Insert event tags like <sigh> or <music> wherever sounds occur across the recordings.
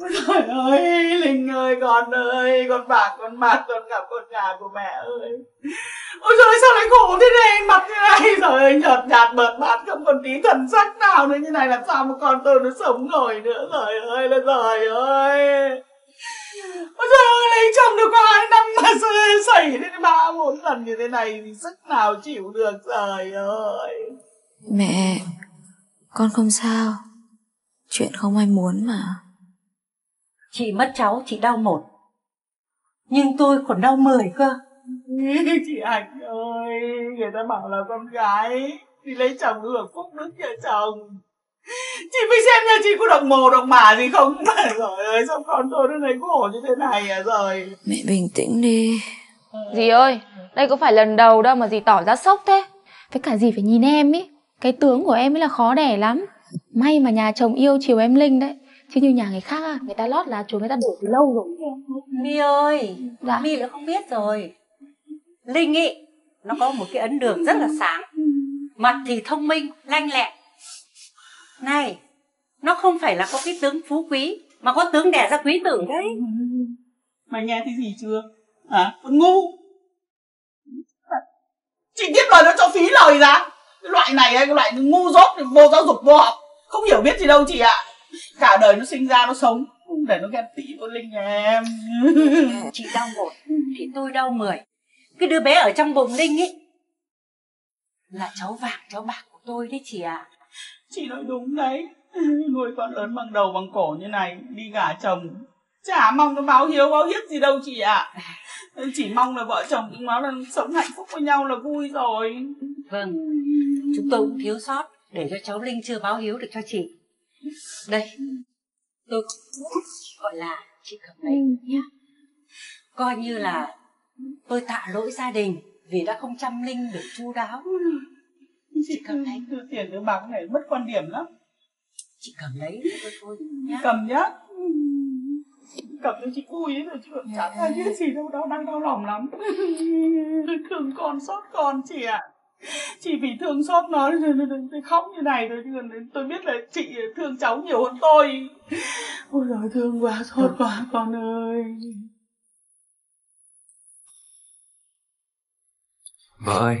Trời ơi, Linh ơi, con ơi, con bạc, con mặt, con gặp con gà của mẹ ơi. Ôi trời sao lại khổ thế này, mặt như này, <laughs> trời ơi, nhợt nhạt bợt bạt, không còn tí thần sắc nào nữa như này, làm sao mà con tôi nó sống nổi nữa, trời ơi là trời ơi. Ôi trời ơi, lấy chồng được có hai năm mà <laughs> xảy đến ba bốn lần như thế này thì sức nào chịu được, trời ơi. Mẹ, con không sao. Chuyện không ai muốn mà. Chị mất cháu, chị đau một. Nhưng tôi còn đau mười cơ. <laughs> chị Hạnh ơi, người ta bảo là con gái thì lấy chồng hưởng phúc đức vợ chồng. Chị phải xem nhà chị có động mồ động mả gì không <laughs> rồi ơi sao con tôi nó lấy khổ như thế này à rồi. Mẹ bình tĩnh đi. Dì ơi, đây có phải lần đầu đâu mà dì tỏ ra sốc thế. Với cả dì phải nhìn em ý. Cái tướng của em ấy là khó đẻ lắm. May mà nhà chồng yêu chiều em Linh đấy. Chứ như nhà người khác à, người ta lót lá chuối người ta đổ từ lâu rồi. My ơi, Dạ. My đã không biết rồi. Linh ý, nó có một cái ấn đường rất là sáng. Mặt thì thông minh, lanh lẹ. Này, nó không phải là có cái tướng phú quý, mà có tướng đẻ ra quý tử đấy. Mày nghe thấy gì chưa? Hả? Con ngu. Chị tiếp lời nó cho phí lời ra. Cái loại này ấy, cái loại ngu dốt, vô giáo dục vô học. Không hiểu biết gì đâu chị ạ. Cả đời nó sinh ra nó sống. Để nó ghen tị với Linh nhà em. Chị đau một, thì tôi đau mười. Cái đứa bé ở trong bụng Linh ấy là cháu vàng cháu bạc của tôi đấy chị ạ. Chị nói đúng đấy. Nuôi con lớn bằng đầu bằng cổ như này, đi gả chồng. Chả mong nó báo hiếu báo hiếp gì đâu chị ạ. Chỉ mong là vợ chồng chúng nó là sống hạnh phúc với nhau là vui rồi. Vâng, chúng tôi cũng thiếu sót để cho cháu Linh chưa báo hiếu được cho chị. Đây, tôi gọi là chị cầm lấy nhá. Coi như là tôi tạ lỗi gia đình vì đã không chăm Linh được chu đáo. Chị cầm lấy. Đưa tiền đưa bạc này mất quan điểm lắm. Chị cầm lấy tôi thôi nhá. Cầm nhá. Cầm cho chị vui ấy rồi chứ còn chả ai biết gì đâu, đau đang đau lòng lắm. <laughs> Thương con, xót con chị ạ. <laughs> Chị vì thương xót nó thì khóc như này thôi chứ còn tôi biết là chị thương cháu nhiều hơn tôi. <laughs> Ôi giời thương quá, xót quá con ơi. Vợ ơi,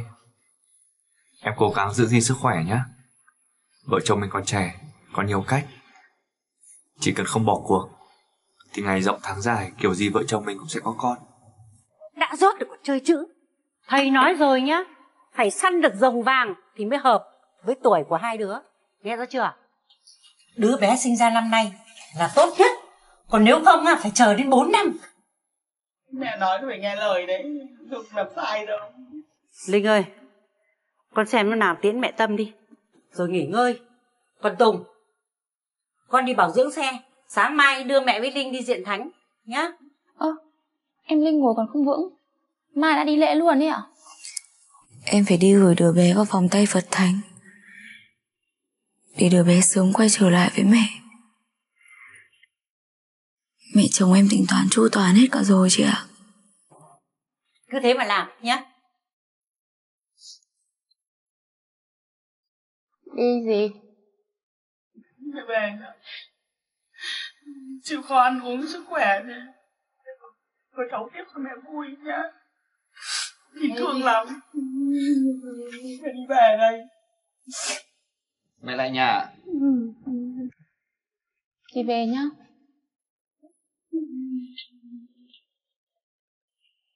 em cố gắng giữ gìn sức khỏe nhé. Vợ chồng mình còn trẻ, còn nhiều cách. Chỉ cần không bỏ cuộc, thì ngày rộng tháng dài kiểu gì vợ chồng mình cũng sẽ có con. Đã rót được còn chơi chữ. Thầy nói rồi nhá, phải săn được rồng vàng thì mới hợp với tuổi của hai đứa. Nghe rõ chưa? Đứa bé sinh ra năm nay là tốt nhất. Còn nếu không á, phải chờ đến 4 năm. Mẹ nói phải nghe lời đấy, không làm sai đâu. Linh ơi, con xem nó nào tiễn mẹ Tâm đi, rồi nghỉ ngơi. Còn Tùng, con đi bảo dưỡng xe, sáng mai đưa mẹ với Linh đi diện thánh, nhá. Ơ, em Linh ngồi còn không vững. Mai đã đi lễ luôn ấy ạ? Em phải đi gửi đứa bé vào vòng tay Phật Thánh. Để đứa bé sớm quay trở lại với mẹ. Mẹ chồng em tính toán chu toàn hết cả rồi chị ạ. Cứ thế mà làm, nhá. Đi gì? Mẹ về nữa. Chịu khó ăn uống sức khỏe đi. Có cháu tiếp cho mẹ vui nhá. Nhìn thương lắm. <laughs> Mẹ đi về đây. Mẹ lại nhà. Thì về nhá.